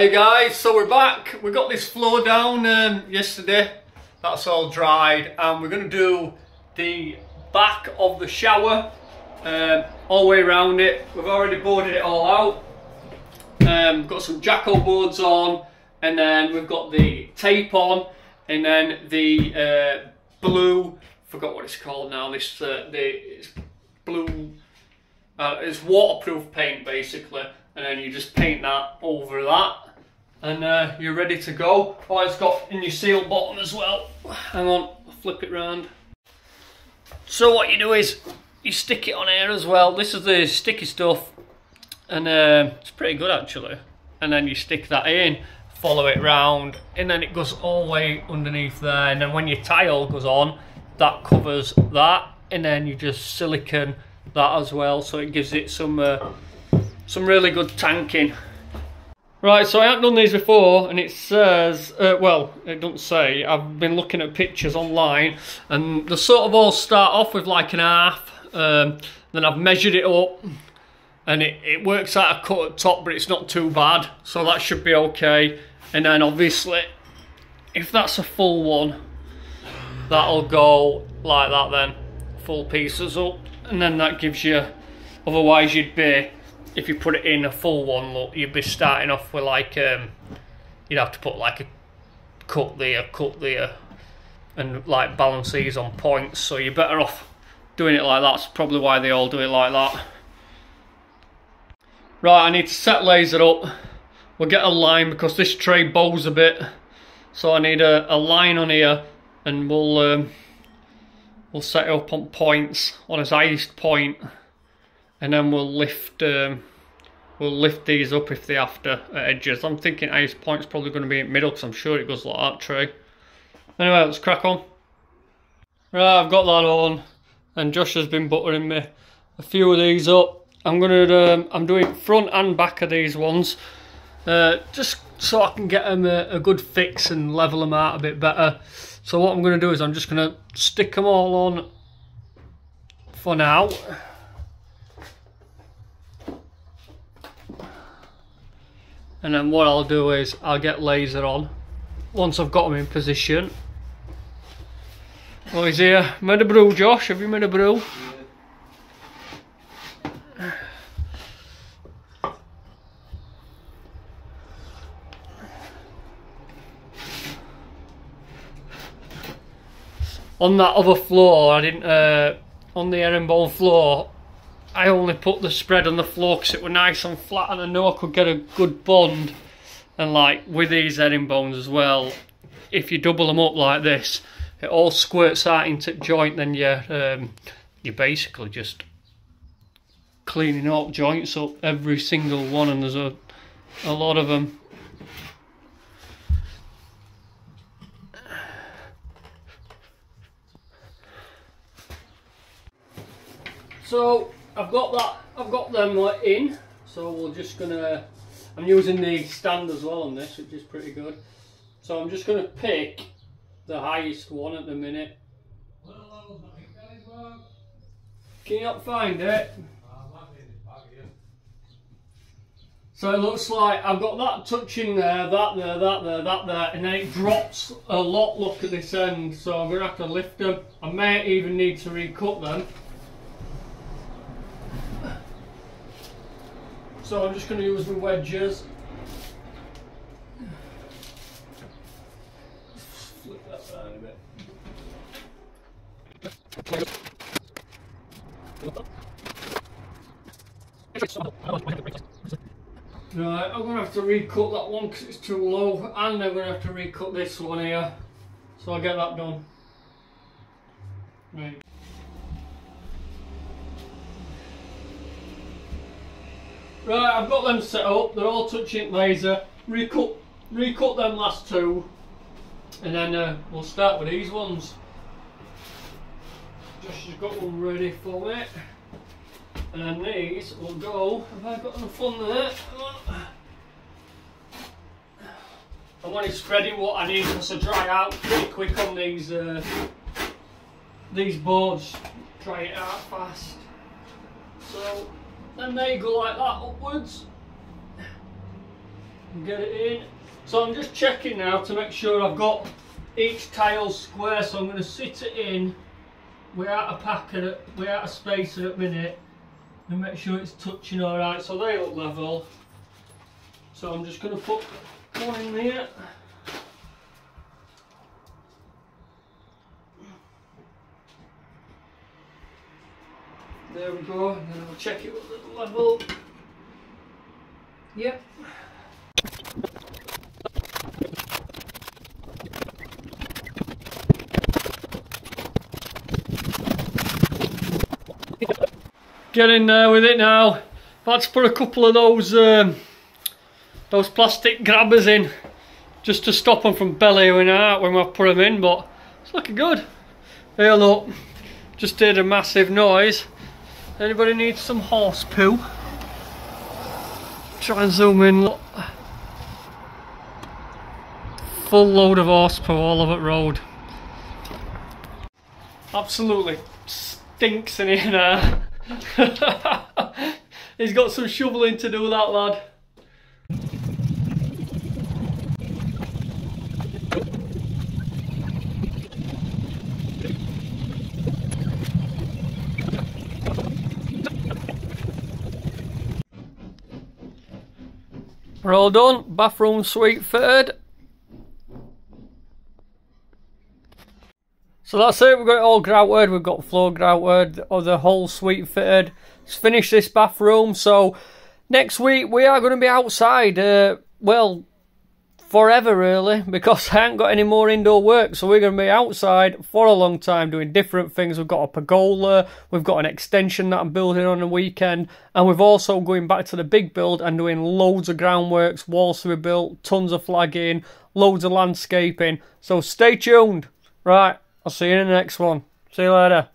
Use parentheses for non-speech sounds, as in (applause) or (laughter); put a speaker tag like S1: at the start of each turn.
S1: Hey guys, so we're back. We got this floor down um, yesterday. That's all dried, and we're going to do the back of the shower um, all the way around it. We've already boarded it all out. Um, got some Jacko boards on, and then we've got the tape on, and then the uh, blue. Forgot what it's called now. This uh, the blue. Uh, it's waterproof paint basically, and then you just paint that over that and uh, you're ready to go. Oh, it's got in your seal bottom as well. Hang on, I'll flip it round. So what you do is you stick it on here as well. This is the sticky stuff, and uh, it's pretty good actually. And then you stick that in, follow it round, and then it goes all the way underneath there. And then when your tile goes on, that covers that, and then you just silicon that as well, so it gives it some uh, some really good tanking. Right, so I haven't done these before, and it says, uh, well, it doesn't say, I've been looking at pictures online, and they sort of all start off with like an half, um, then I've measured it up, and it, it works out a cut at top, but it's not too bad, so that should be okay. And then obviously, if that's a full one, that'll go like that then, full pieces up, and then that gives you, otherwise you'd be if you put it in a full one, look, you'd be starting off with like, um, you'd have to put like a cut there, cut there, and like balance these on points. So you're better off doing it like that. That's probably why they all do it like that. Right, I need to set laser up. We'll get a line because this tray bows a bit. So I need a, a line on here and we'll um, we'll set it up on points, on its highest point and then we'll lift um, we'll lift these up if they have to at edges. I'm thinking highest point's probably going to be in middle because I'm sure it goes like that tray. Anyway, let's crack on. Right, I've got that on, and Josh has been buttering me a few of these up. I'm gonna um, I'm doing front and back of these ones, uh, just so I can get them a, a good fix and level them out a bit better. So what I'm gonna do is I'm just gonna stick them all on for now. And then what I'll do is I'll get laser on once I've got them in position. Oh he's here. Made a brew Josh. Have you made a brew? On that other floor I didn't uh, on the herringbone floor I only put the spread on the floor because it was nice and flat and I know I could get a good bond. And like with these herringbones as well, if you double them up like this, it all squirts out into the joint then you um, you're basically just cleaning up joints up every single one and there's a, a lot of them. So I've got that, I've got them in, so we're just gonna, I'm using the stand as well on this, which is pretty good. So I'm just gonna pick the highest one at the minute. Can you not find it? So it looks like I've got that touching there, that there, that there, that there, and then it drops a lot, look at this end, so I'm going to have to lift them. I may even need to recut them. So I'm just going to use the wedges. Flip that a bit. Right, I'm going to have to recut that one because it's too low and I'm going to have to recut this one here. So I'll get that done. Right. Right, I've got them set up. They're all touching laser. Recut, recut them last two, and then uh, we'll start with these ones. Josh has got one ready for me. And then these will go. Have I got enough on there? I'm only spreading what I need I dry out pretty quick on these uh, these boards. Dry it out fast. So then they go like that upwards. and get it in. So I'm just checking now to make sure I've got each tile square. So I'm going to sit it in without a packer, without a spacer at minute, and make sure it's touching all right. So they look level. So I'm just going to put one in there. There we go, and then I'll check it with the level. Yep. Get in there with it now. Let's put a couple of those um, those plastic grabbers in just to stop them from bellying out when we put them in but it's looking good. Hey look, just did a massive noise. Anybody needs some horse poo? Try and zoom in. Full load of horse poo all over the road. Absolutely stinks in here now. (laughs) He's got some shoveling to do that lad. We're all done. Bathroom suite fitted. So that's it. We've got it all grouted. We've got floor grouted. Or the whole suite fitted. Let's finish this bathroom. So next week we are going to be outside. Uh, well, forever really because (laughs) I haven't got any more indoor work so we're going to be outside for a long time doing different things. We've got a pergola we've got an extension that I'm building on the weekend and we've also going back to the big build and doing loads of groundworks walls to be built tons of flagging loads of landscaping. So stay tuned. Right I'll see you in the next one. See you later